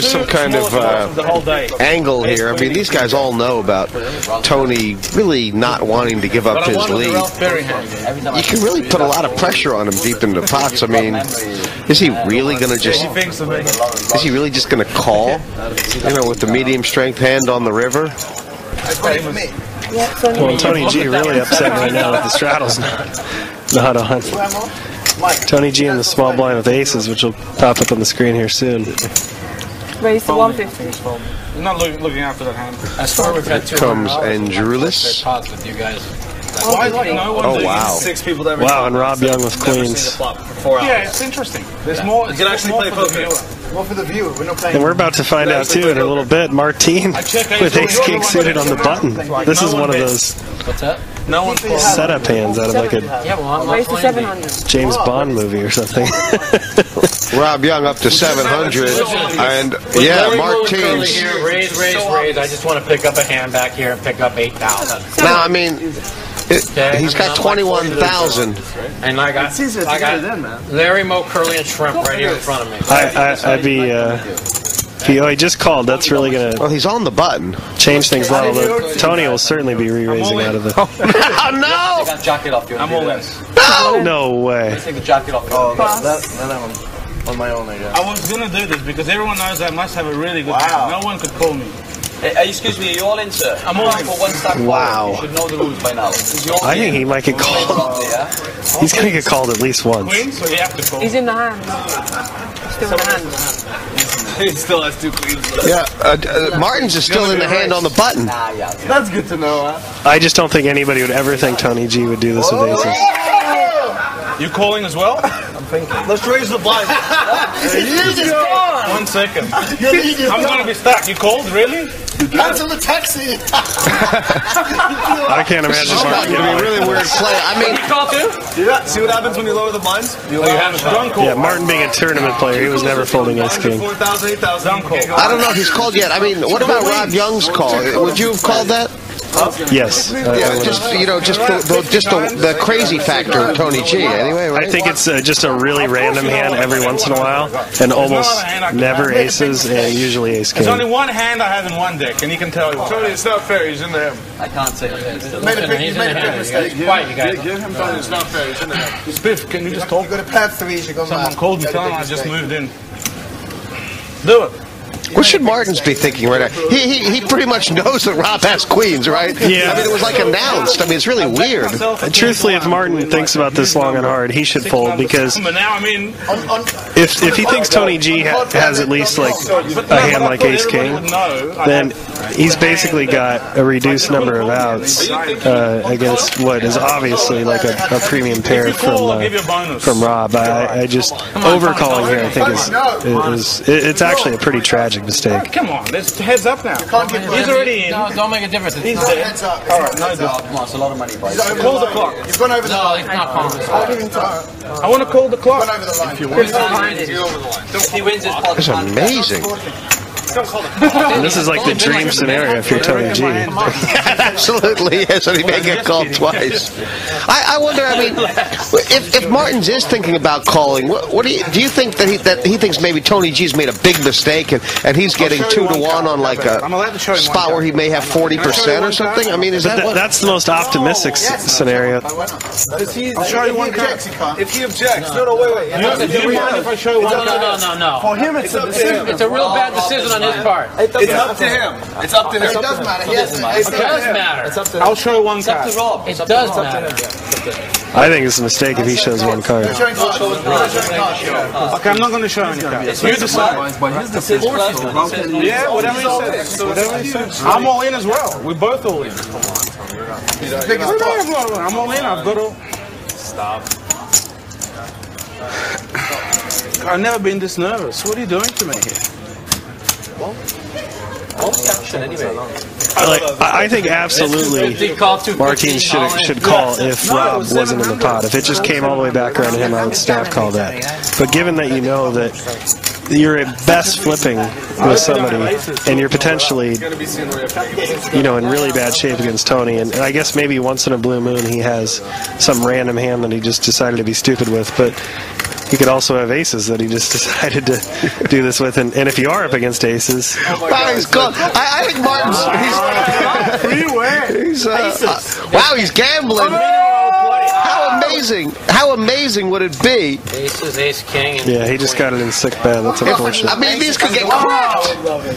there's some kind of uh, angle here. I mean, these guys all know about Tony really not wanting to give up his lead. You can really put a lot of pressure on him deep into the pots. I mean, is he really going to just? Is he really just going to call? You know, with the medium strength hand on the river. Well, Tony G really upset right now that the straddle's not, not on. Tony G in the small blind with aces, which will pop up on the screen here soon. Raise to 150. I'm not look, looking after that hand. As far we've had two Comes hundred Andrulis. pods with you guys. Why like no one? Oh wow! Six people that ever Wow, and Rob Yong with never queens. flop for four Yeah, it's interesting. There's more. You can actually more play for the poker. viewer. More for the viewer. We're not playing. And we're about to find out too in a little bit. Martins with ace king suited on the button. This is one of those What's that? No one setup hands out of like a Yeah, well, I'm not Raise to playing 700. James Bond movie or something. Rob Yong up to 700, and yeah, Martine's. here, raise, raise, raise. I just want to pick up a hand back here and pick up 8,000. Now, I mean, it, he's got 21,000. And I got, I got Larry Moe, Curly, and Shemp right here in front of me. I, I, I'd be. Uh, he, oh, he just called. That's really gonna Well, he's on the button. change things a lot. Although Tony will certainly be re-raising out of it. Oh no! got jacket off. I'm all in. No! No way. Take the jacket off. Oh, that, that, that I'm on my own, I guess. I was gonna do this because everyone knows I must have a really good Wow. hand. No one could call me. Hey, uh, excuse me, are you all in, sir? I'm all in. for one stack. forward. Wow. You should know the rules by now. I think he might get called. Yeah. He's gonna get called at least once. Queen, so you have to call. He's in the hand. Still in the hand. He still has two queens. Yeah, uh, uh, Martin's is still in the hand on the button. Ah, yeah. That's good to know, huh? I just don't think anybody would ever think Tony G would do this with aces. You calling as well? I'm thinking. Let's raise the blind. One second. I'm gonna be stuck. You called, really? Cancel the taxi. I can't This imagine is about Martin. to be a really weird play. I mean, you Call too? Yeah, see what happens when you lower the blinds? You oh, You haven't uh, done call. Yeah, Martin being a tournament player, he was never folding ace king. 4,000, 8,000. Done call. I don't know if he's called yet. I mean, what about Rob Yong's call? Would you have called that? Yes. I- I Yeah, just you know, just the, the just the, the crazy factor of Tony G. Anyway, I think it's uh, just a really random hand every once in a while, and almost never aces, and usually ace There's only one hand I have in one deck, and he can tell Tony, it's not fair. He's in there. I can't say anything. Made a big, He's he's in made the a big hand. mistake. Quiet, you guys. Give him Tony, it's not fair. He's in there. Spiff, can you just talk? You got a pair three, you got Someone called me, tell him I just moved in. Do it. What should Martins be thinking right now? He, he, he pretty much knows that Rob has queens, right? Yeah. I mean, it was like announced. I mean, it's really weird. And truthfully, if Martin thinks about this long and hard, he should fold because But now, I mean, On, on, if if he thinks Tony G ha- has at least like a hand like ace king, then he's basically got a reduced number of outs uh, against what is obviously like a, a premium pair from uh, from Rob. I, I just overcalling here. I think is is it's actually a pretty tragic mistake. Come on, there's heads up now. He's already in. No, don't make a difference. He's not, there. heads up. All right, no, Heads Come on, it's a lot of money, boys. Call the clock. He's gone over the no, line. not. I'll give him time. I want to call the clock. Gone over the line. If he wins his pot, It's amazing. And this is like the dream scenario if you're Tony G. Absolutely, yes, and he may get called twice. I, I wonder. I mean, if, if Martins is thinking about calling, what, what do you do? You think that he that he thinks maybe Tony G's made a big mistake and, and he's getting two to one one on like a I'm allowed to show you one spot where he may have forty percent or something? I mean, is that what? that's the most optimistic oh, s- scenario. I'll show you one card. If he objects, no, no, wait, wait. Do you mind if I show you one No, no, no, no, no. For him, it's a decision. It's a real bad oh, oh, decision on his part. It It's up to him. It's up to him. It doesn't matter. He has to. does matter. I'll show you one it's up card. to Rob. It does matter. I think it's a mistake if he shows one card. Okay, I'm not going to show any cards. You decide. But his decision. Yeah, whatever you say. Whatever you say. I'm all in as well. We're both all in. I'm all in. I've got all. Stop. I've never been this nervous. What are you doing to me here? Like, I think absolutely Martins should should call if Rob wasn't in the pot. If it just came all the way back around to him, I would staff call that. But given that you know that you're at best flipping with somebody and you're potentially you know in really bad shape against Tony, and I guess maybe once in a blue moon he has some random hand that he just decided to be stupid with, but he could also have aces that he just decided to do this with. And, and if you are up against aces, Wow, he's gone. I, I think Martin's. He's, he's uh, uh, wow, he's gambling. How amazing! How amazing would it be? Aces, ace, king. And yeah, he just got it in sick bad. That's unfortunate. I mean, these could get cracked.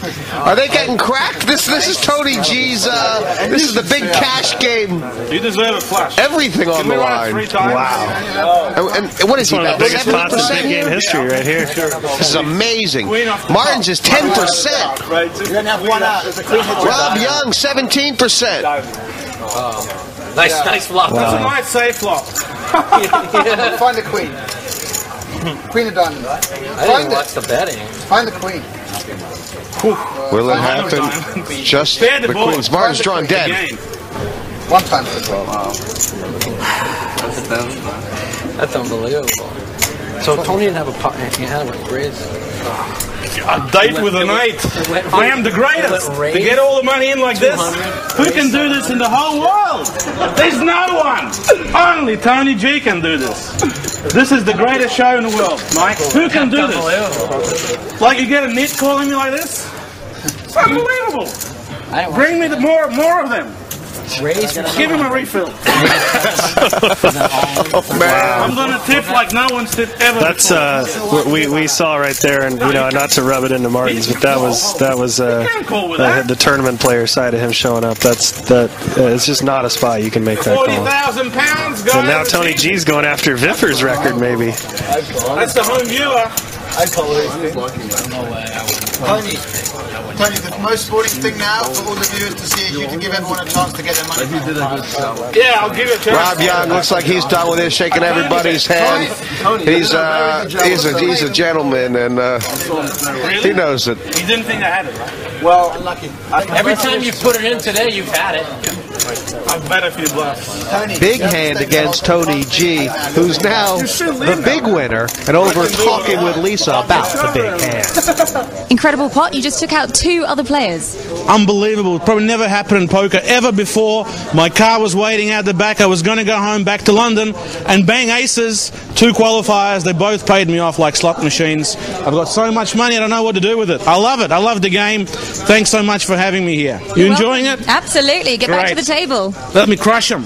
Are they getting cracked? This this is Tony G's. Uh, this is the big cash game. You deserve a flash. Everything on the we run it line. three times? Wow. And, and what is he? One of the biggest pots in big game history right here. This is amazing. Martin's is 10%. Right. You didn't have one out. There's a queen hit Rob Yong, 17%. Nice, nice flop. That's a nice safe flop. Find the queen. Queen of diamonds. I didn't watch the betting. Find the queen. Will it happen? Just the the ball. Queen's. Martin's drawn dead. Again. One time for 12. That's unbelievable. So Tony didn't have a pot. He had a raise. A date with an eight. I am the greatest. To get all the money in like this, who can do this in the whole world? There's no one. Only Tony G can do this. This is the greatest show in the world, Mike. Who can do this? Like you get a nit calling me like this? It's unbelievable. Bring me the more, more of them. Raise. Give him a refill. Man. I'm gonna tip like no one's tipped ever. That's uh, what we we saw right there, and you know, not to rub it into Martin's, but that was that was uh, can't the, the tournament player side of him showing up. That's that. Uh, it's just not a spot you can make that forty call. thousand pounds, guys. And now Tony G's going after Viffer's record, maybe. That's the home viewer. I call it. No way, Tony, Tony, the most sporting thing now for all the viewers to see is you to give everyone a chance to get their money. back. Yeah, I'll give it to chance. Rob Yong looks like he's done with this, shaking everybody's hand. He's uh, he's a he's a gentleman, and uh, he knows it. You didn't think I had it, right? Well, unlucky. Every time you put it in today, you've had it. I've bet a few bluffs. Tony, Big hand against Tony G, who's now the big winner, and over talking with Lisa about the big hand. Incredible pot. You just took out two other players. Unbelievable. Probably never happened in poker ever before. My car was waiting out the back. I was going to go home back to London and bang aces. Two qualifiers. They both paid me off like slot machines. I've got so much money. I don't know what to do with it. I love it. I love the game. Thanks so much for having me here. You enjoying it? Absolutely. Get back to the the table. Let me crush him.